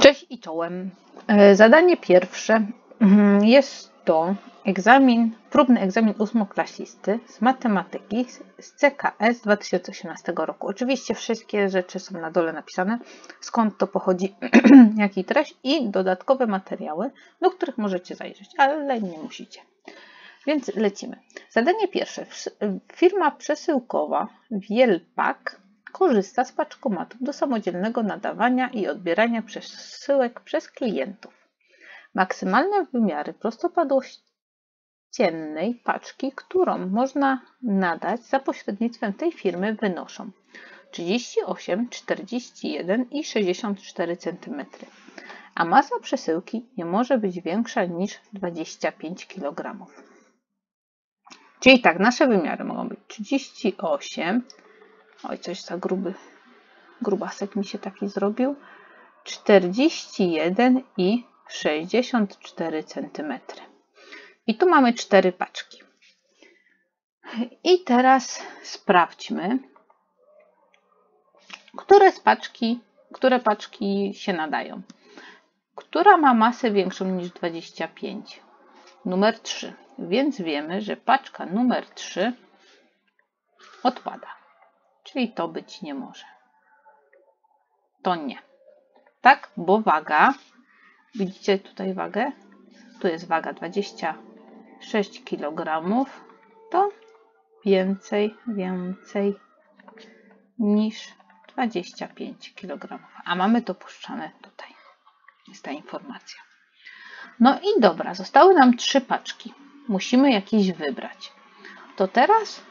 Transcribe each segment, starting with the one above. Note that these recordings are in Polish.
Cześć i czołem. E, Zadanie pierwsze mhm, jest to egzamin, próbny egzamin ósmoklasisty z matematyki z CKS 2018 roku. Oczywiście wszystkie rzeczy są na dole napisane, skąd to pochodzi, jaki treść i dodatkowe materiały, do których możecie zajrzeć, ale nie musicie. Więc lecimy. Zadanie pierwsze. Firma przesyłkowa Wielpak korzysta z paczkomatów do samodzielnego nadawania i odbierania przesyłek przez klientów. Maksymalne wymiary prostopadłościennej paczki, którą można nadać za pośrednictwem tej firmy wynoszą 38, 41 i 64 cm, a masa przesyłki nie może być większa niż 25 kg. Czyli tak, nasze wymiary mogą być 38, oj coś za gruby, grubasek mi się taki zrobił, 41 i 64 cm. I tu mamy cztery paczki. I teraz sprawdźmy, które paczki, które paczki się nadają. Która ma masę większą niż 25? Numer 3. Więc wiemy, że paczka numer 3 odpada. Czyli to być nie może. To nie. Tak, bo waga, widzicie tutaj wagę? Tu jest waga 26 kg. To więcej, więcej niż 25 kg. A mamy to puszczane tutaj. Jest ta informacja. No i dobra, zostały nam trzy paczki. Musimy jakieś wybrać. To teraz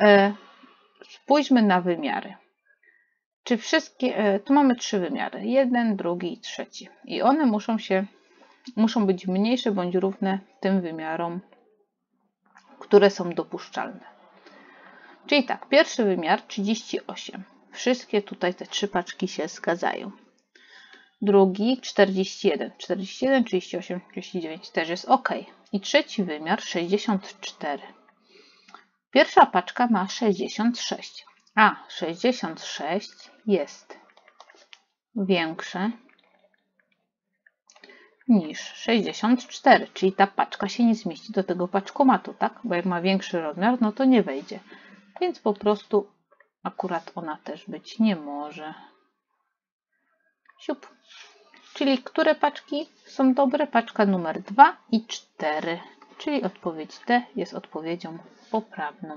e, spójrzmy na wymiary. Czy wszystkie, e, tu mamy trzy wymiary, jeden, drugi i trzeci. I one muszą się, muszą być mniejsze bądź równe tym wymiarom, które są dopuszczalne. Czyli tak, pierwszy wymiar 38. Wszystkie tutaj te trzy paczki się zgadzają. Drugi 41, 41, 38, 39 też jest ok. I trzeci wymiar 64. Pierwsza paczka ma 66, a 66 jest większe niż 64, czyli ta paczka się nie zmieści do tego paczkomatu, tak? Bo jak ma większy rozmiar, no to nie wejdzie. Więc po prostu akurat ona też być nie może. Siup. Czyli które paczki są dobre? Paczka numer 2 i 4. Czyli odpowiedź D jest odpowiedzią poprawną.